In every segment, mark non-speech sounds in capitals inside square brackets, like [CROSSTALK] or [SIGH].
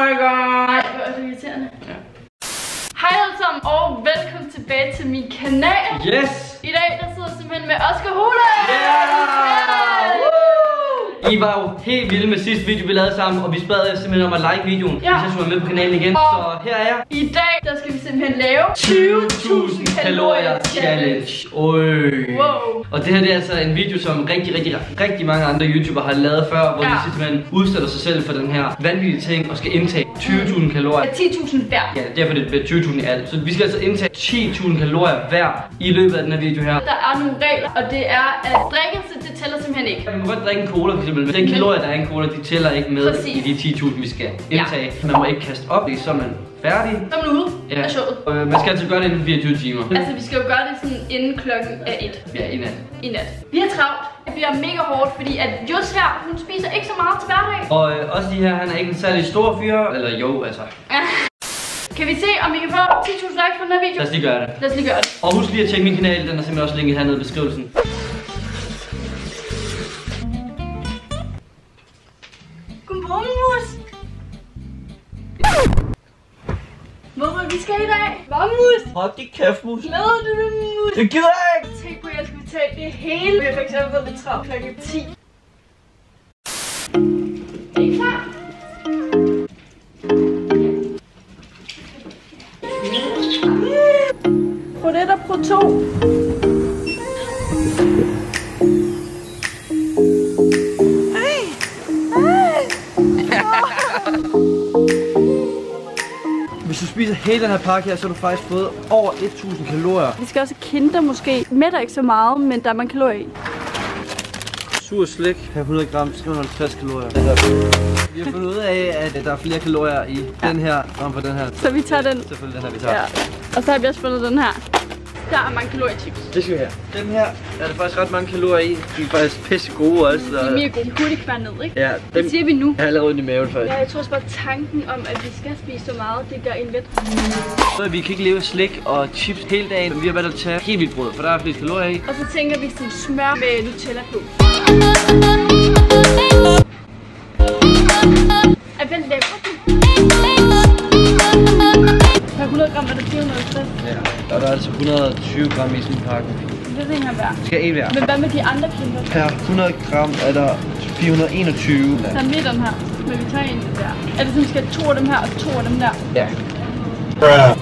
my god. Det var så irriterende. Ja. Hej alle sammen, og velkommen tilbage til min kanal. Yes! I dag der sidder jeg simpelthen med Oscar Hula. Yeah! I var jo helt vilde med sidste video, vi lavede sammen, og vi jer simpelthen om at like videoen, Ja. hvis jeg skulle være med på kanalen igen. Og- Så her er jeg. I dag simpelthen lave 20.000 kalorier challenge. Øj. Wow. Og det her det er altså en video, som rigtig, rigtig, rigtig mange andre YouTubere har lavet før, hvor Ja. de simpelthen udsætter sig selv for den her vanvittige ting og skal indtage 20.000 kalorier. Er 10.000 hver. Ja, derfor det bliver 20.000 i alt. Så vi skal altså indtage 10.000 kalorier hver i løbet af den her video her. Der er nogle regler, og det er, at drikkelse, det tæller simpelthen ikke. Man må godt drikke en cola for eksempel, men den kalorier, der er i en cola, de tæller ikke med Præcis. i de 10.000, vi skal indtage. Man må ikke kaste op, så man færdig. Så er man ude Ja. af showet. Øh, man skal altid gøre det inden for 24 timer. Altså, vi skal jo gøre det sådan inden klokken er 1 Ja, i nat. i nat. Vi har travlt. Det bliver mega hårdt, fordi at Just her, hun spiser ikke så meget til hverdag. Og øh, også de her, han er ikke en særlig stor fyr. Eller jo, altså. [LAUGHS] Kan vi se, om vi kan få 10.000 likes på den her video? Lad os lige gøre det. Lad os lige gøre det. Og husk lige at tjekke min kanal, den er simpelthen også linket hernede i beskrivelsen. Godmorgen, vi skal i dag? Hvad, mus? Hold de kæft, mus. Glæder du dig, mus? Det gider jeg ikke. Tænk på, at jeg skal betale det hele. Vi har for eksempel fået lidt travlt klokken 10. Er I klar? Få det der på to. Spiser hele den her pakke her, så har du faktisk fået over 1000 kalorier. Vi skal også kinder måske. Mætter ikke så meget, men der er mange kalorier i. Sur slik per 100 gram, 350 kalorier. Vi har fundet ud af, at der er flere kalorier i den her, frem for den her. Så vi tager den. Selvfølgelig den her, vi tager. Ja. Og så har vi også fundet den her. Der er mange kalorier i chips. Det skal vi have. Den her er der faktisk ret mange kalorier i. De er faktisk pisse gode også. De er mega gode. De hurtigt kvær ned, ikke? Ja, Det dem siger vi nu. jeg har allerede i maven faktisk. Ja, jeg tror også bare tanken om, at vi skal spise så meget, det gør en let. Så vi kan ikke leve slik og chips hele dagen, men vi har valgt at tage helt vildt brød, for der er flest kalorier i. Og så tænker vi sådan smør med Nutella på. Der er altså 120 gram i sådan en pakke. Det er den her værd. Det skal en hver. Men hvad med de andre kinder? Per 100 gram er der 421. Der er midten her, men vi tager en der. Er det sådan, vi skal have to af dem her og to af dem der? Ja.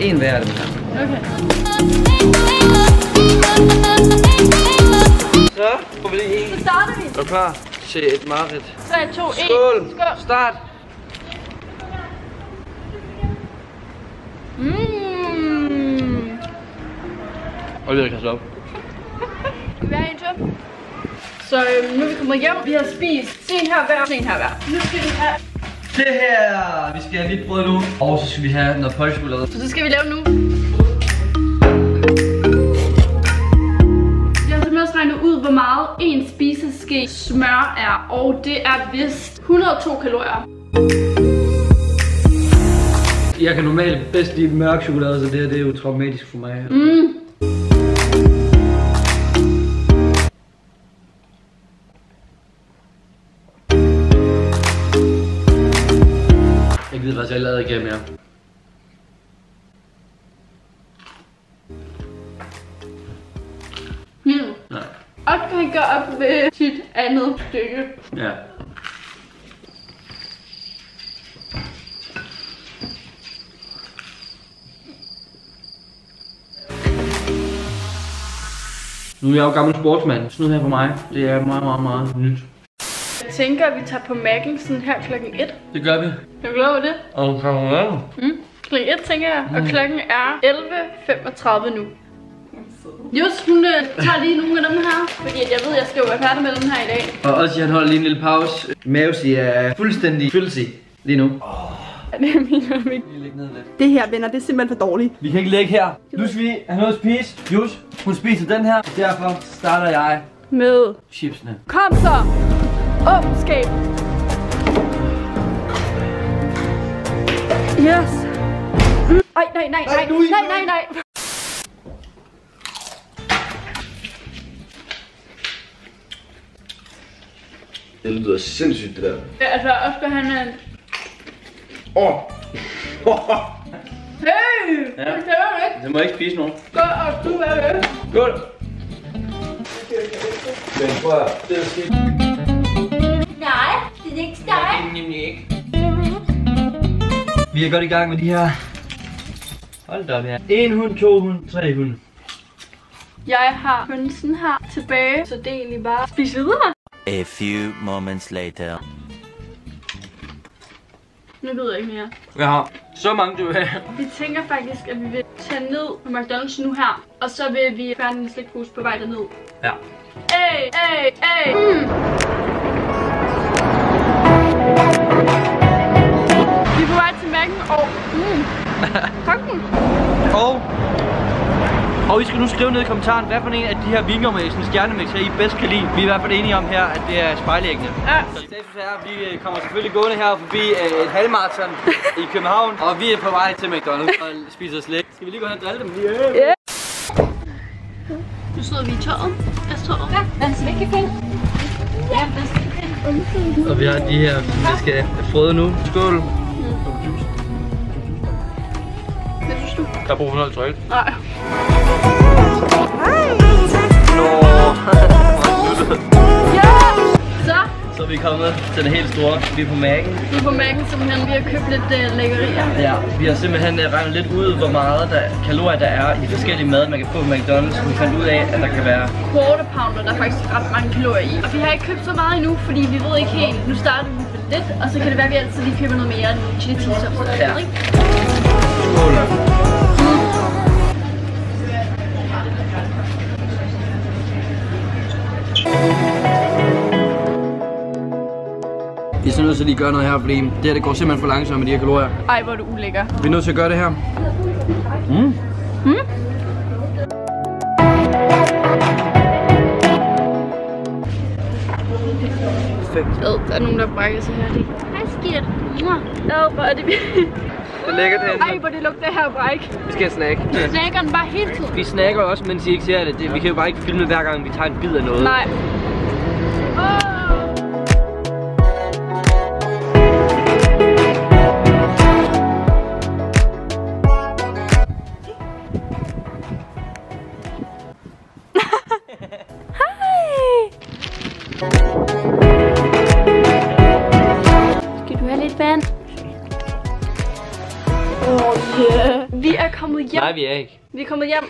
En hver af dem her. Okay. Så får vi lige en. Så starter vi. Er du klar til et mareridt? 3, 2, 1. Skål! Skål. Start! Og lige kaste op. Skal vi en til? Så øhm, nu er vi kommet hjem. Vi har spist en her hver, en her hver. Nu skal vi have... Det her! Vi skal have hvidt brød nu. Og så skal vi have noget pålægschokolade. Så det skal vi lave nu. Jeg har simpelthen også regnet ud, hvor meget en spiseske smør er. Og det er vist 102 kalorier. Jeg kan normalt bedst lide mørk chokolade, så det her det er jo traumatisk for mig. Mm. Gider faktisk allerede ikke have mere. Mm. Nej. Oscar han går op ved sit andet stykke. Ja. Nu er jeg jo gammel sportsmand. Sådan noget her for mig, det er meget, meget, meget nyt. Jeg tænker, at vi tager på Mackensen her klokken 1. Det gør vi. Er du glad over det? Og klokken er Mm. Klokken 1, tænker jeg. Og klokken er 11.35 nu. Just, hun øh, tager lige nogle af dem her, fordi at jeg ved, at jeg skal jo være færdig med den her i dag. Og også han holder lige en lille pause. Mavsi er fuldstændig fyldsig lige nu. Det er min og min. Vi lægger ned lidt. Det her, venner, det er simpelthen for dårligt. Vi kan ikke ligge her. Nu skal vi have noget at spise. Jus, hun spiser den her. Derfor starter jeg Med. chipsene. Kom så! Åbn skab. Yes. Mm. Ej, nej, nej, nej, er I- nej, nej, nej. Det lyder sindssygt, det der. Ja, altså, Oscar han er Åh! [LAUGHS] Hey! Ja. Det jeg ikke. Det må ikke spise nogen. Gå og du er med. Skål! Men prøv at det er skidt. Nej, det er ikke dig. Nemlig ikke. Vi er godt i gang med de her. Hold da op her. En hund, to hund, tre hund. Jeg har hønsen her tilbage, så det er egentlig bare spis videre. A few moments later. Nu ved jeg ikke mere. Jeg har så mange, du vil have. Vi tænker faktisk, at vi vil tage ned på McDonald's nu her, og så vil vi fjerne en slikpose på vej derned. Ja. Ey, ey, ey! Mm. Mac'en, og... Mm. Og, og I skal nu skrive ned i kommentaren, hvad for en af de her vingermæsen stjernemixer I bedst kan lide. Vi er i hvert fald enige om her, at det er spejlæggende. Ja. Så status er, at vi øh, kommer selvfølgelig gående her forbi øh, et halvmarathon i København. Og vi er på vej til McDonald's og spiser slik. Skal vi lige gå hen og drille dem? Yeah. Nu sidder vi i toget. Jeg står. Ja, den slikkepind. Ja, den slikkepind. Og vi har de her, som vi skal fået nu. Skål. Hvad synes du? Der er brug for noget tryk. Nej. Nå. Ja! Så, Så er vi kommet til det helt store. Vi er på Mac'en. vi er på Mac'en simpelthen. Vi har købt lidt uh, lækkerier. Ja, vi har simpelthen øh, regnet lidt ud, hvor meget der, kalorier der er i forskellige mad, man kan få på McDonald's. Vi fandt ud af, at der kan være Quarter pounder, der er faktisk ret mange kalorier i. Og vi har ikke købt så meget endnu, fordi vi ved ikke helt. Nu starter vi med lidt, og så kan det være, at vi altid lige køber noget mere. Chili cheese Ja. Skål. Vi er så nødt til at lige gøre noget her, fordi det her det går simpelthen for langsomt med de her kalorier. Ej, hvor er du ulækker. Vi er nødt til at gøre det her. Mm. Perfekt. Ad, der er nogen, der brækker sig her. Hej, skidt. Ad, hvor er det [LAUGHS] Det er lækkert her. Ej, hvor det lugter her bræk. Vi skal snakke. Snakker den bare hele tiden. Vi snakker også, mens I ikke ser det. det. Vi kan jo bare ikke filme hver gang, vi tager en bid af noget. Nej. Er kommet hjem.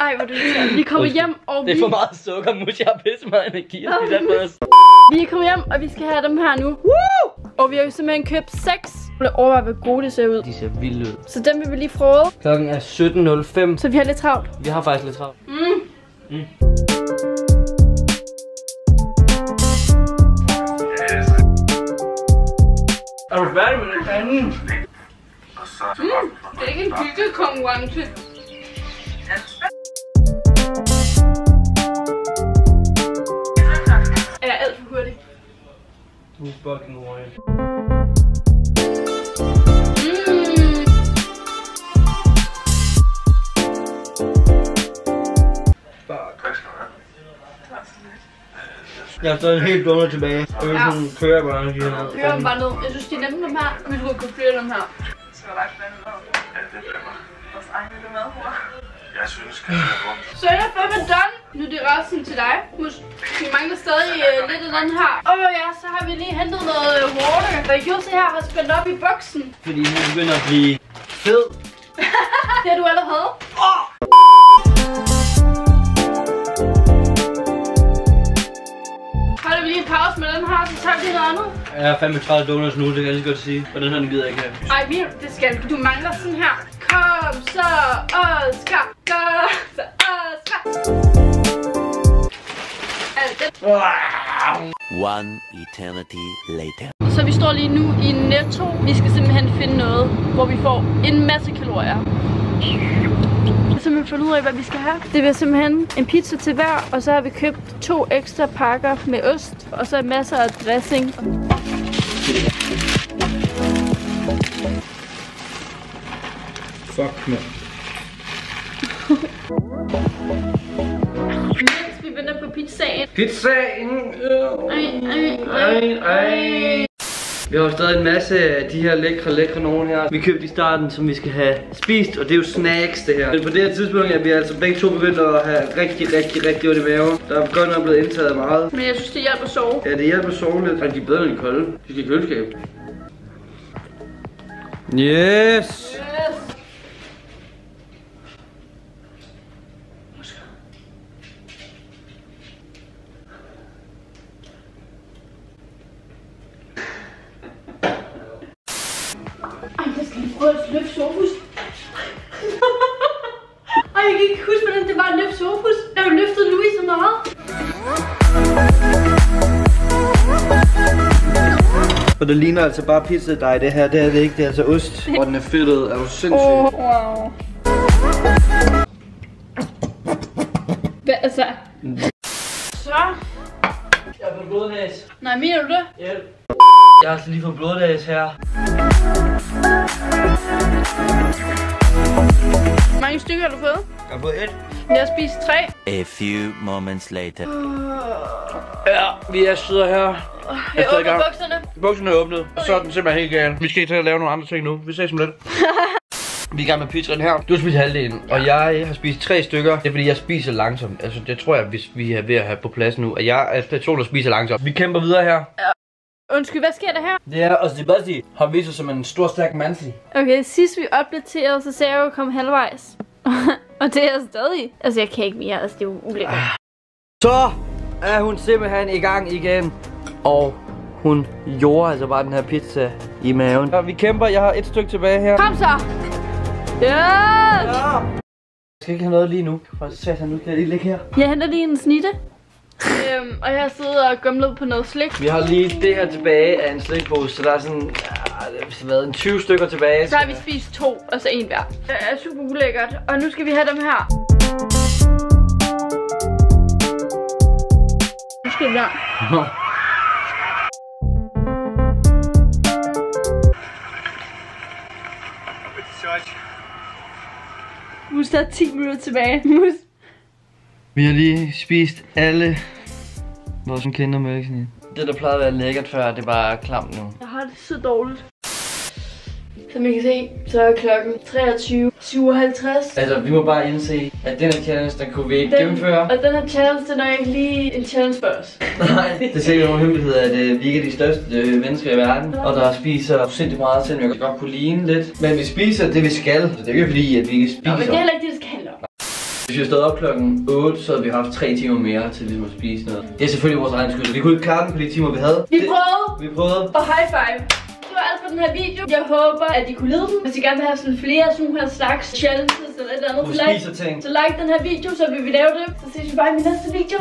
Ej, hvor er du. Vi er kommet hjem, og vi, Det er for meget sukker, mus. Jeg har pisse meget energi. Jeg os. vi er kommet hjem, og vi skal have dem her nu. Woo! Og vi har jo simpelthen købt seks. Jeg overvejer, hvor gode det ser ud. De ser vilde ud. Så dem vil vi lige frode, Klokken er 17.05. så vi har lidt travlt. Vi har faktisk lidt travlt. Mm. Er du færdig med det fanden? Det er ikke en byggekonkurrence. Er jeg alt for hurtig? Du er fucking hurtig. Mm. Jeg har stadig en helt dunder tilbage. Jeg vil sådan køre bare. Kører dem bare ned. Jeg synes, de er nemme dem her. Vi skulle kunne flere af dem her. Jeg synes, kan det være rundt. Så er jeg fandme done. Nu er det resten til dig. Vi mangler stadig øh, lidt af den her. Åh oh, ja, så har vi lige hentet noget øh, water. Og Jussi her har spændt op i boksen. Fordi han begynder at blive fed. [LAUGHS] Det har du allerede. Holder vi lige en pause med den her, så tager vi noget andet. Jeg har fandme 30 donuts nu, det kan jeg lige godt sige. Og den her, den gider jeg ikke have. Ej, vi, det skal du. Du mangler sådan her. Kom så, Oscar. Kom så, Oscar. One eternity later. Så vi står lige nu i Netto. Vi skal simpelthen finde noget, hvor vi får en masse kalorier. Jeg har simpelthen fundet ud af, hvad vi skal have. Det bliver simpelthen en pizza til hver, og så har vi købt to ekstra pakker med ost, og så masser af dressing. Fuck, mand. Mens vi venter på pizzaen. Pizzaen! Ej, ej, ej, Ej, ej. Vi har jo stadig en masse af de her lækre, lækre nogen her. Vi købte i starten, som vi skal have spist, og det er jo snacks det her. Men på det her tidspunkt er vi altså begge to begyndt at have rigtig, rigtig, rigtig ondt i maven. Der er godt nok blevet indtaget meget. Men jeg synes, det hjælper at sove. Ja, det hjælper at sove lidt. Og de er bedre, end de kolde. De skal i køleskab. Yes. Og det ligner altså bare pizzadej det her. Det er det ikke, det er altså ost. [LAUGHS] Og den er fedtet. Er du sindssyg? Åh, wow. Hvad, altså? Så. Jeg har fået blodnæs. Nej, mener du det? Hjælp. Jeg har altså lige fået blodnæs her. Hvor mange stykker har du fået? Jeg har fået et. Jeg har spist tre. A few moments later. Ja, vi er sidder her. Jeg i åbner gang. bukserne. Buksen er åbnet, og så er den simpelthen helt gal. Vi skal til at lave nogle andre ting nu. Vi ses om lidt. [LAUGHS] Vi er i gang med pizzaen her. Du har spist halvdelen, og jeg har spist tre stykker. Det er fordi, jeg spiser langsomt. Altså, det tror jeg, hvis vi er ved at have på plads nu. At jeg er person, der spiser langsomt. Vi kæmper videre her. Undskyld, hvad sker der her? Det er, og Sebastian har vist sig som en stor, stærk mandlig. Okay, sidst vi opdaterede, så sagde jeg jo, komme halvvejs. [LAUGHS] og det er jeg stadig. Altså, jeg kan ikke mere. Altså, det er jo ulækkert. Så er hun simpelthen i gang igen. Og hun gjorde altså bare den her pizza i maven. Og vi kæmper. Jeg har et stykke tilbage her. Kom så! Yes! Ja. Jeg skal ikke have noget lige nu. For satan, nu kan jeg lige ligge her. Jeg henter lige en snitte. Øhm, og jeg har siddet og gumlet på noget slik. Vi har lige det her tilbage af en slikpose, så der er sådan, ja, det har været en 20 stykker tilbage. Så har vi spist to, og så en hver. Det er super ulækkert. Og nu skal vi have dem her. Nu skal vi der. Mus, der er 10 minutter tilbage. Vi har lige spist alle vores kindermælk. Det, der plejede at være lækkert før, det var klamt nu. Jeg har det så dårligt. Som I kan se, så er klokken 23.57. Altså, vi må bare indse, at den her challenge, den kunne vi ikke gennemføre. Og den her challenge, den er ikke lige en challenge for os. Nej, det er sikkert nogen hemmelighed, at øh, vi ikke er de største øh, mennesker i verden. Og der spiser sindssygt meget, selvom jeg godt kunne ligne lidt. Men vi spiser det, vi skal. Så det er ikke fordi, at vi ikke spiser. Nå, men det er heller ikke det, det skal. Hvis vi havde stået op klokken 8, så havde vi haft 3 timer mere til ligesom at spise noget. Det er selvfølgelig vores egen skyld. Vi kunne ikke klare den på de timer, vi havde. Vi prøvede, Vi prøvede. og high five. Det var alt for den her video. Jeg håber, at I kunne lide den. Hvis I gerne vil have sådan flere sådan her slags challenges eller et eller andet, så like, ting. så like den her video, så vil vi lave det. Så ses vi bare i min næste video.